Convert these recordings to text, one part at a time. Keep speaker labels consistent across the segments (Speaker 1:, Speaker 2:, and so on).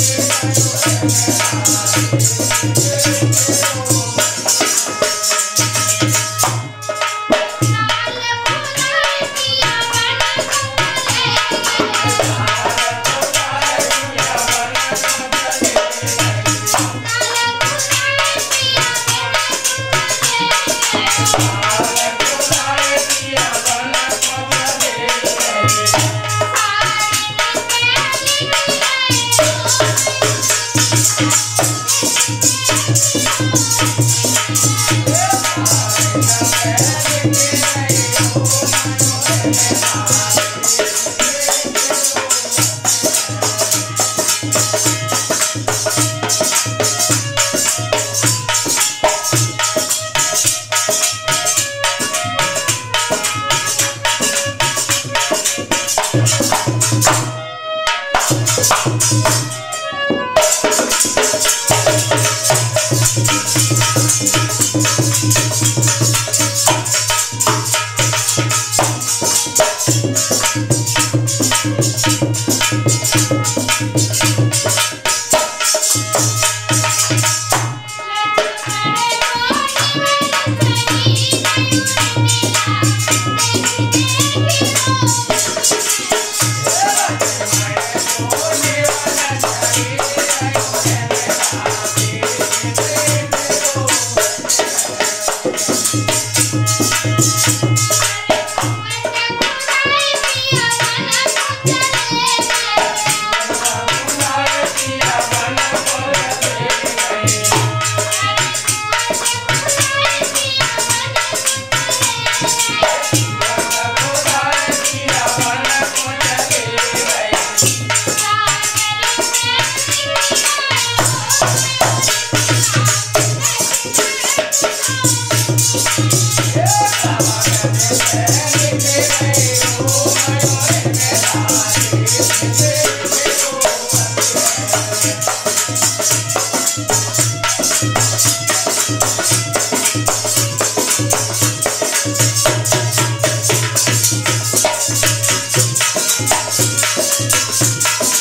Speaker 1: Peace. you. you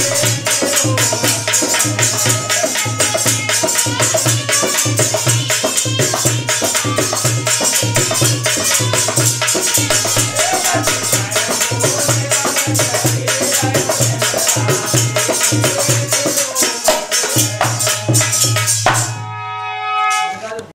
Speaker 1: Thank you.